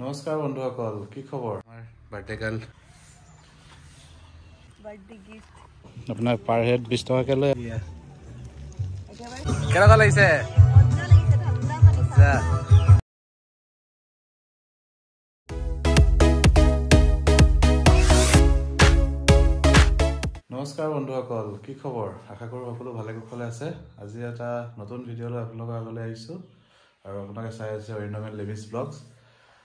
নমস্কাৰ বন্ধুসকল কি খবৰ? আমাৰ বাৰ্থডে গাৰ্ল বাৰ্থডে গিফ্ট আপোনাৰ পাৰ হেড বিছ টকাকৈ লৈ একেবাৰে। কেনেকুৱা লাগিছে। নমস্কাৰ বন্ধুসকল কি খবৰ? আশা কৰোঁ সকলো ভালে কুশলে আছে। আজি এটা নতুন ভিডিঅ' লৈ আপোনালোকৰ আগলৈ আহিছোঁ। আৰু আপোনালোকে চাই আছে অৰিন্দমেন লিমিছ ব্লগছ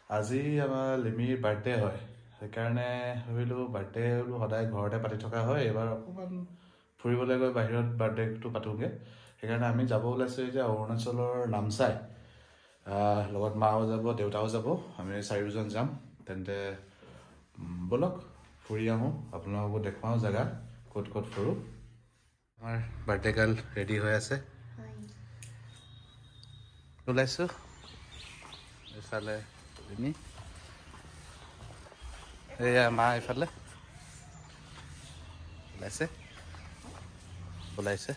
আজি আমাৰ লিমিৰ বাৰ্থডে হয়। সেইকাৰণে ভাবিলোঁ বাৰ্থডে বোলো সদায় ঘৰতে পাতি থকা হয় এইবাৰ অকণমান ফুৰিবলৈ গৈ বাহিৰত বাৰ্থডেটো পাতোঁগৈ। সেইকাৰণে আমি যাব ওলাইছোঁ এতিয়া অৰুণাচলৰ নামচাই। লগত মাও যাব দেউতাও যাব আমি চাৰিওজন যাম। তেন্তে ব'লক ফুৰি আহোঁ। আপোনালোককো দেখুৱাওঁ জেগা ক'ত ক'ত ফুৰোঁ। আমাৰ বাৰ্থডে গাৰ্ল ৰেডি হৈ আছে। ওলাইছোঁ। এইফালে তুমি এয়া মা এইফালে ওলাইছে ওলাইছে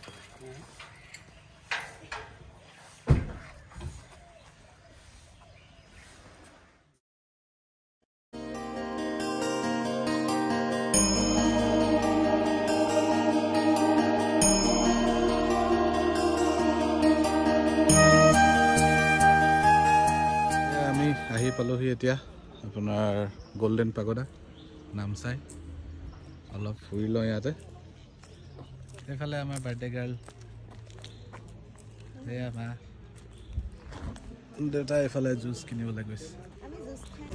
পালোহি এতিয়া। আপোনাৰ গল্ডেন পাগোডা নামচাই। অলপ ফুৰি লওঁ ইয়াতে। এইফালে আমাৰ বাৰ্থডে গাৰ্ল এয়া মা। দেউতা এইফালে জুচ কিনিবলৈ গৈছে। আমি জুচ খাই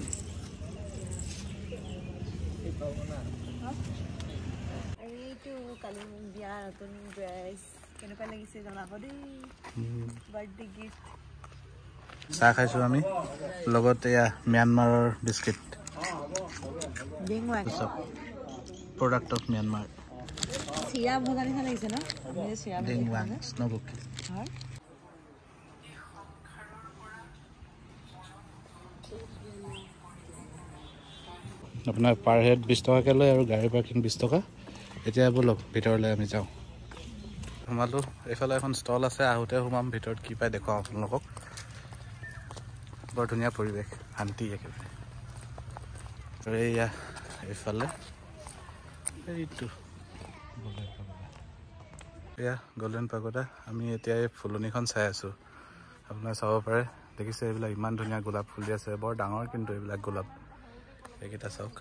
আৰু এইটো কালি মোৰ বিয়াৰ নতুন ড্ৰেছ কেনেকুৱা লাগিছে জনাব দেই। বাৰ্থডে গিফ্ট চাহ খাইছোঁ আমি। লগত এয়া ম্যানমাৰৰ বিস্কিট প্ৰডাক্ট অফ ম্যানমাৰ আপোনাৰ পাৰ হেড বিছ টকাকৈ লয় আৰু গাড়ী পাৰ্কিং বিছ টকা। এতিয়া ব'লক ভিতৰলৈ আমি যাওঁ। সোমালোঁ। এইফালে এখন ষ্টল আছে আহোঁতে সোমাম ভিতৰত কি পায় দেখুৱাওঁ আপোনালোকক। বৰ ধুনীয়া পৰিৱেশ শান্তি একেবাৰে আৰু এইয়া এইফালে এইটো এয়া গল্ডেন পাগোডা আমি এতিয়া এই ফুলনিখন চাই আছোঁ আপোনাৰ চাব পাৰে দেখিছে এইবিলাক ইমান ধুনীয়া গোলাপ ফুলি আছে বৰ ডাঙৰ কিন্তু এইবিলাক গোলাপ এইকেইটা চাওক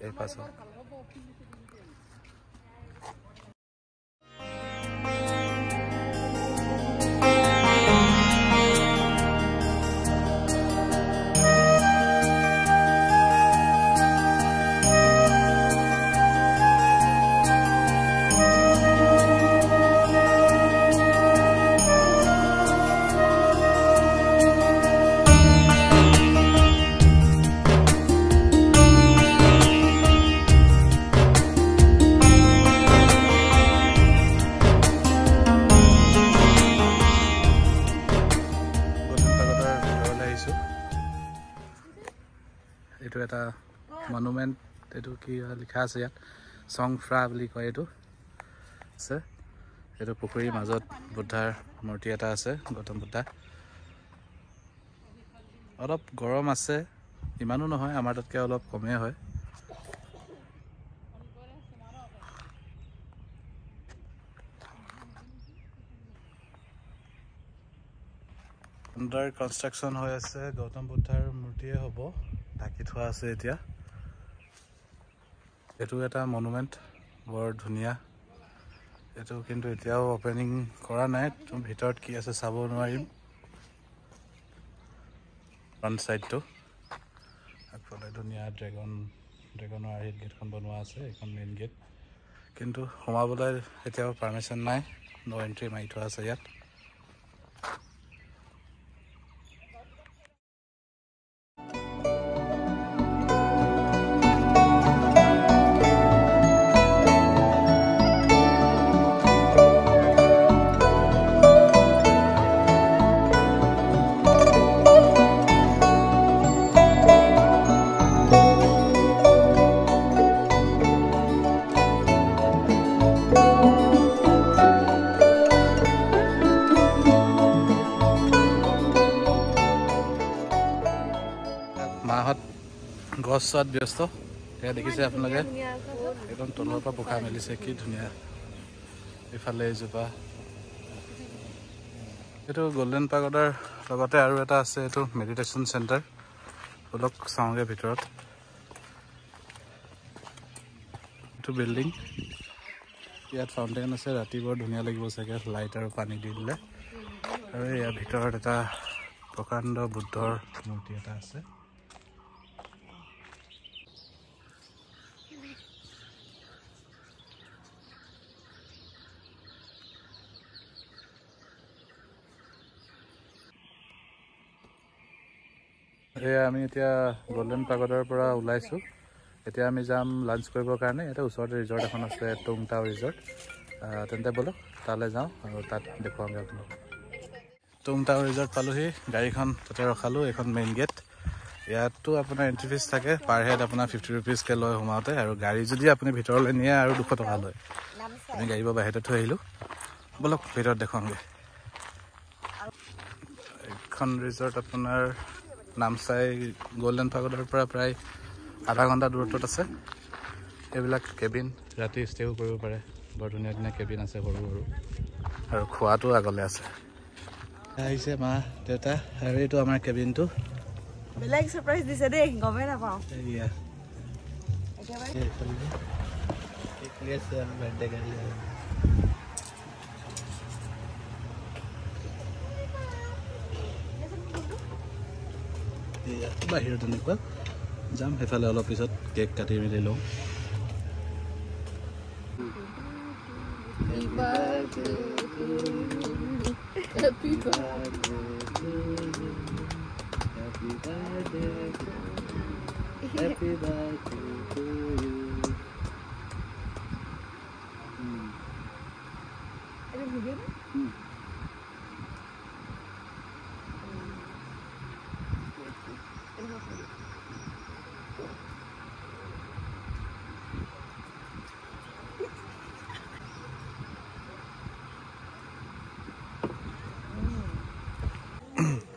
এই পা এটা মনুমেণ্ট এইটো কি লিখা আছে ইয়াত। চংফ্ৰা বুলি কয় এইটো। আছে। এইটো পুখুৰীৰ মাজত বুদ্ধাৰ মূৰ্তি এটা আছে গৌতম বুদ্ধা। অলপ গৰম আছে ইমানো নহয় আমাৰ তাতকৈ অলপ কমেই হয়। আণ্ডাৰ কনষ্ট্ৰাকশ্যন হৈ আছে গৌতম বুদ্ধাৰ মূৰ্তিয়ে হ'ব। ঢাকি থোৱা আছে এতিয়া। এইটো এটা মনুমেণ্ট বৰ ধুনীয়া। এইটো কিন্তু এতিয়াও অপেনিং কৰা নাই ভিতৰত কি আছে চাব নোৱাৰিম। ফ্ৰণ্ট ছাইডটো আগফালে ধুনীয়া ড্ৰেগন ড্ৰেগনৰ আৰ্হিত গেটখন বনোৱা আছে এইখন মেইন গেট কিন্তু সোমাবলৈ এতিয়াও পাৰ্মিশ্যন নাই ন' এণ্ট্ৰি মাৰি থোৱা আছে ইয়াত। গছ চোৱাত ব্যস্ত সেয়া দেখিছে আপোনালোকে একদম তলৰ পৰা পোখা মেলিছে কি ধুনীয়া ইফালে এজোপা এইটো গল্ডেন পাগোডাৰ লগতে আৰু এটা আছে এইটো মেডিটেশ্যন চেণ্টাৰ অলপ চাওঁগৈ ভিতৰত এইটো বিল্ডিং ইয়াত ফাউণ্টেইন আছে ৰাতি বৰ ধুনীয়া লাগিব চাগে লাইট আৰু পানী দি দিলে আৰু ইয়াৰ ভিতৰত এটা প্ৰকাণ্ড বুদ্ধৰ মূৰ্তি এটা আছে এয়া আমি এতিয়া গল্ডেন পাগডৰ পৰা ওলাইছোঁ। এতিয়া আমি যাম লাঞ্চ কৰিবৰ কাৰণে। ইয়াতে ওচৰতে ৰিজৰ্ট এখন আছে টুংটাও ৰিজৰ্ট তেন্তে ব'লক তালৈ যাওঁ আৰু তাত দেখুৱামগৈ আপোনাক। টুংটাও ৰিজৰ্ট পালোহি গাড়ীখন তাতে ৰখালোঁ এইখন মেইন গেট ইয়াতো আপোনাৰ এণ্ট্ৰি ফিজ থাকে পাৰ হেড আপোনাৰ ফিফটি ৰুপিজকৈ লয় সোমাওঁতে আৰু গাড়ী যদি আপুনি ভিতৰলৈ নিয়ে আৰু দুশ টকা লয়। আমি গাড়ী পৰা বাহিৰতে থৈ আহিলোঁ। ব'লক ভিতৰত দেখুৱামগৈ। এইখন ৰিজৰ্ট আপোনাৰ নামচাই গল্ডেন পাগোডাৰ পৰা প্ৰায় আধা ঘণ্টা দূৰত্বত আছে। এইবিলাক কেবিন। ৰাতি ষ্টেও কৰিব পাৰে। বৰ ধুনীয়া ধুনীয়া কেবিন আছে সৰু সৰু। আৰু খোৱাটো আগলৈ আছে। আহিছে মা দেউতা আৰু এইটো আমাৰ কেবিনটো। বেলেগ ছাৰপ্ৰাইজ দিছে দেই গমেই নাপাওঁ। একেবাৰে বাৰ্থডে গাড়ী এয়া বাহিৰত এনেকুৱা যাম সেইফালে অলপ পিছত কেক কাটি মেলি লওঁ। এইটো ভিডিঅ' নে?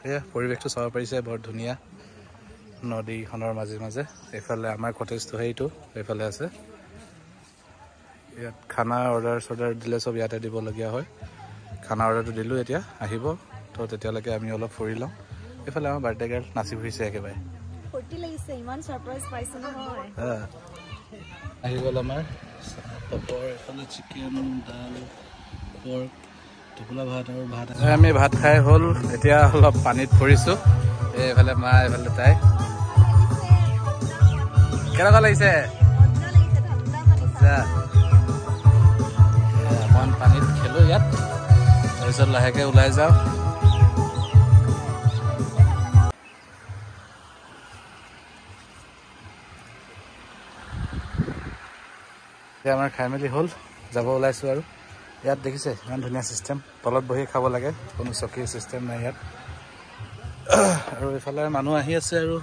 এয়া পৰিৱেশটো চাব পাৰিছে বৰ ধুনীয়া। নদীখনৰ মাজে মাজে এইফালে আমাৰ কটেজটো সেইটো এইফালে আছে। ইয়াত খানা অৰ্ডাৰ চৰ্ডাৰ দিলে চব ইয়াতে দিবলগীয়া হয়। খানা অৰ্ডাৰটো দিলোঁ এতিয়া আহিব। তো তেতিয়ালৈকে আমি অলপ ফুৰি লওঁ। এইফালে আমাৰ বাৰ্থডে গাৰ্ল নাচি ফুৰিছে একেবাৰে। আহি গ'ল আমাৰ। এইফালে চিকেন দাল পৰ্ক আমি ভাত খাই হ'ল। এতিয়া অলপ পানীত পৰিছোঁ। এইফালে মা এইফালে তাই। কেনেকুৱা লাগিছে? অকণমান পানীত খেলোঁ ইয়াত। তাৰপিছত লাহেকৈ ওলাই যাওঁ। আমাৰ খাই মেলি হ'ল। যাব ওলাইছোঁ আৰু। ইয়াত দেখিছে ইমান ধুনীয়া ছিষ্টেম তলত বহি খাব লাগে কোনো চকী ছিষ্টেম নাই ইয়াত। আৰু এইফালে মানুহ আহি আছে আৰু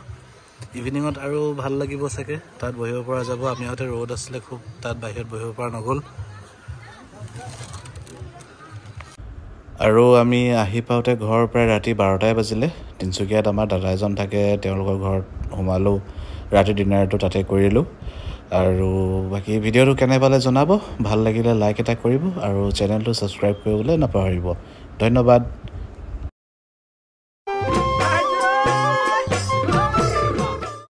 ইভিনিঙত আৰু ভাল লাগিব চাগে। তাত বহিব পৰা যাব। আমি আগতে ৰ'দ আছিলে খুব তাত বাহিৰত বহিব পৰা নগ'ল। আৰু আমি আহি পাওঁতে ঘৰ প্ৰায় ৰাতি বাৰটাই বাজিলে। তিনিচুকীয়াত আমাৰ দাদা এজন থাকে তেওঁলোকৰ ঘৰত সোমালোঁ। ৰাতি ডিনাৰটো তাতে কৰিলোঁ। আৰু বাকী ভিডিঅ'টো কেনে পালে জনাব? ভাল লাগিলে লাইক এটা কৰিব আৰু চেনেলটো ছাবস্ক্ৰাইব কৰিবলৈ নাপাহৰিব। ধন্যবাদ।